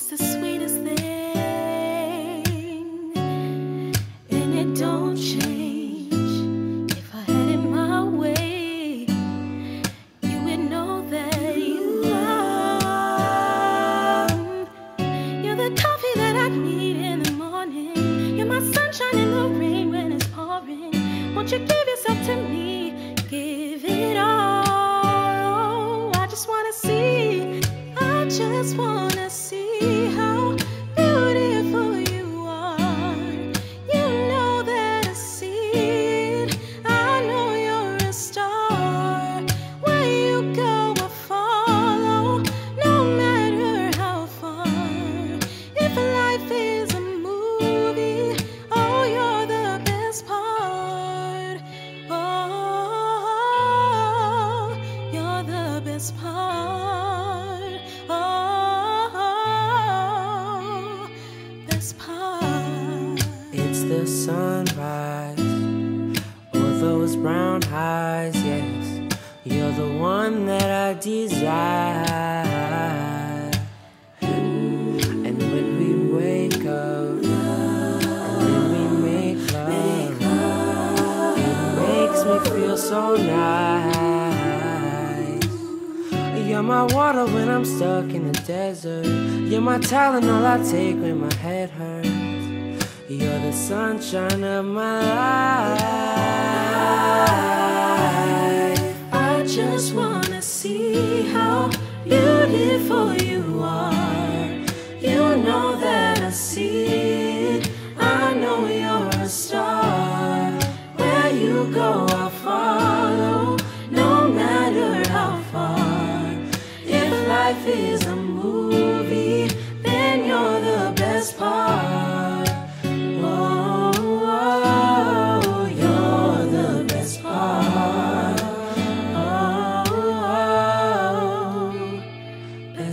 is the sweetest thing, and it don't change. If I had it my way, you would know that you are. You're the coffee that I need in the morning. You're my sunshine in the rain when it's pouring. Won't you give yourself to me? Give it all. Oh, I just wanna see. I just wanna. Those brown eyes, yes. You're the one that I desire. And when we wake up and then we make love, it makes me feel so nice. You're my water when I'm stuck in the desert. You're Tylenol I take when my head hurts. The sunshine of my life. I just wanna see how beautiful you are. You know that I see it. I know you're a star. Where you go, I'll follow,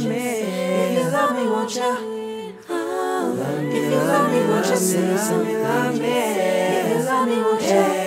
Say? If you love me, won't you? If you love me, won't you say something? You say? If you love me, won't you?